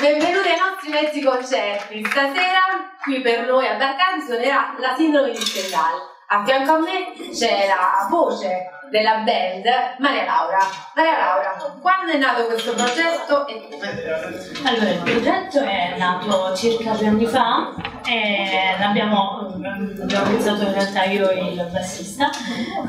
benvenuti ai nostri mezzi concerti. Stasera qui per noi a Barcambi suonerà la sindrome di Stendhal. A fianco a me c'è la voce della band Maria Laura. Maria Laura, quando è nato questo progetto e come? Allora, il progetto è nato circa due anni fa e l'abbiamo, abbiamo pensato in realtà io e il bassista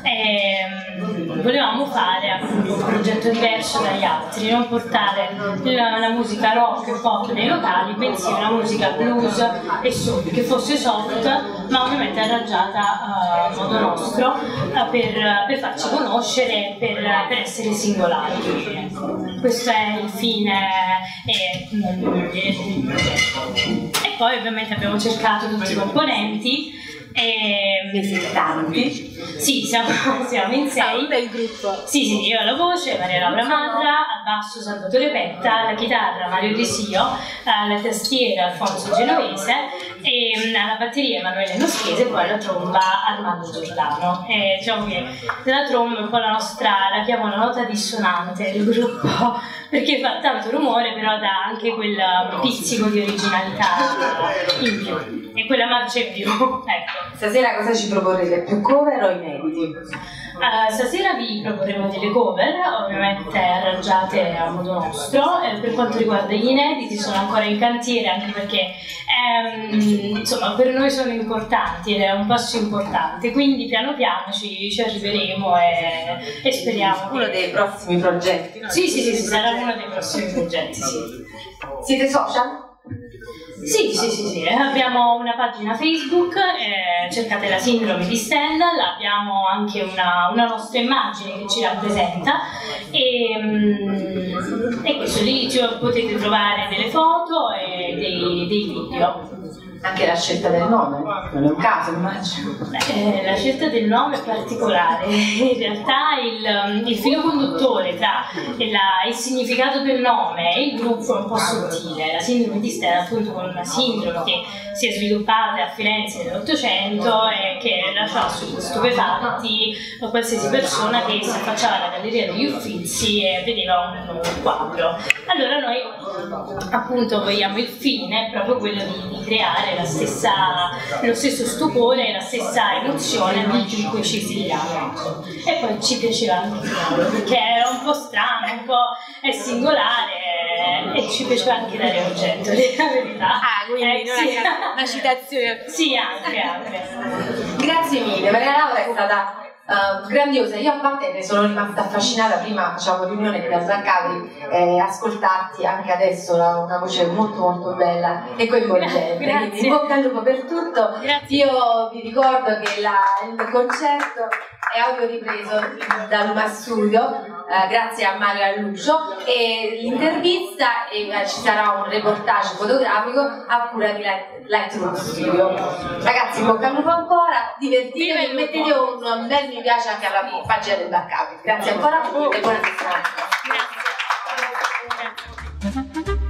e mm, volevamo fare appunto un progetto diverso dagli altri, non portare la, musica rock e pop nei locali, bensì una musica blues e soul che fosse soft ma ovviamente arrangiata eh, a modo nostro eh, per, per farci conoscere, per, per essere singolari. Ecco, Questo è il fine. E, e poi ovviamente abbiamo cercato tutti i componenti. E, Siete tanti. sì, siamo, siamo in sei. del gruppo. Sì, sì, io alla voce, Maria Laura Madra, al basso Salvatore Petta, alla chitarra Mario Desio, alla tastiera Alfonso Genovese e mm, alla batteria Emanuele Noschese e poi alla tromba Armando Giordano. E diciamo che la tromba è un po' la nostra, la chiamo la nota dissonante del gruppo perché fa tanto rumore però dà anche quel pizzico di originalità in più e quella marcia in più. Ecco. Stasera cosa ci proporrete? Più cover o inediti? Uh, stasera vi proporremo delle cover, ovviamente arrangiate a modo nostro. Eh, per quanto riguarda gli inediti, sono ancora in cantiere anche perché ehm, insomma, per noi sono importanti ed è un passo importante. Quindi piano piano ci, ci arriveremo e, e speriamo. Uno dei prossimi progetti. no? Sì, sì, sì, sì, sarà uno dei prossimi progetti. Sì. Siete social? Sì, sì, sì, sì, abbiamo una pagina Facebook, eh, cercate la sindrome di Stendhal, abbiamo anche una, una nostra immagine che ci rappresenta e, mm, e questo lì cioè, potete trovare delle foto e dei, dei video. Anche la scelta del nome, non è un caso immagino. Eh, la scelta del nome è particolare, in realtà il, il filo conduttore tra la- il significato del nome e il gruppo è un po' sottile. La sindrome di Stella appunto con una sindrome che si è sviluppata a Firenze nell'Ottocento e che lasciò stupefatti qualsiasi persona che si affacciava alla Galleria degli Uffizi e vedeva un, un quadro. Allora noi appunto vogliamo il fine è proprio quello di, di creare la stessa, lo stesso stupore e la stessa emozione in cui ci sediamo. E poi ci piaceva anche perché era un po' strano, un po' è singolare e ci piaceva anche dare oggetto, la verità. Ah, quindi Eh, sì. è una citazione. Sì, anche, anche. Grazie mille, Maria Laura è stata eh, grandiosa. Io a parte ne sono rimasta affascinata, prima facciamo riunione per Sbarcavi, eh, ascoltarti anche adesso la- una voce molto molto bella e coinvolgente. Grazie. Quindi in bocca al lupo per tutto. Grazie. Io vi ricordo che la- il concerto è audio ripreso da Luma Studio eh, grazie a Mario Allucio e l'intervista e eh, ci sarà un reportage fotografico a cura di Lightroom Studio. Ragazzi, bocca al lupo ancora, divertitevi e mettete un bel mi piace anche alla pagina del backup. Grazie ancora e buona settimana.